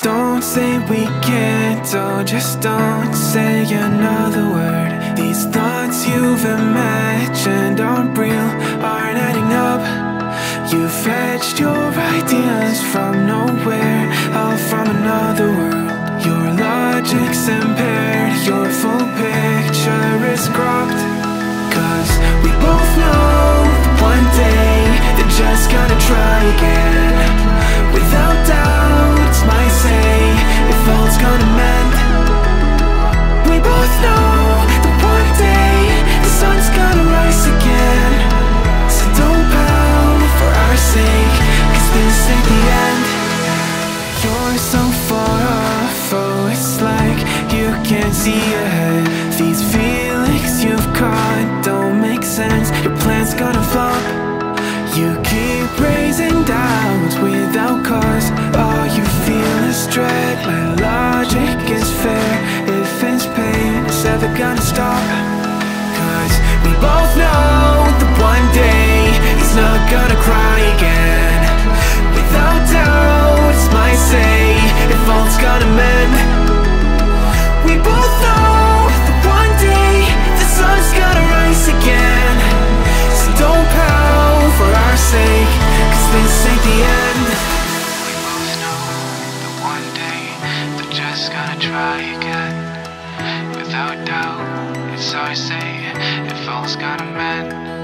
Don't say we can't, oh, just don't say another word. These thoughts you've imagined aren't real, aren't adding up. You fetched your ideas from nowhere, all from another world. Your logic's impaired, your full picture is cropped. This the end. You're so far off, oh, it's like you can't see ahead. These feelings you've caught don't make sense. Your plan's gonna flop. You keep raising doubts without cause. All you feel is dread. My logic is fair. If it's pain, it's ever gonna stop. Sake, cause this ain't the end. We both know that one day they're just gonna try again. Without doubt, it's our say if all's gonna mend.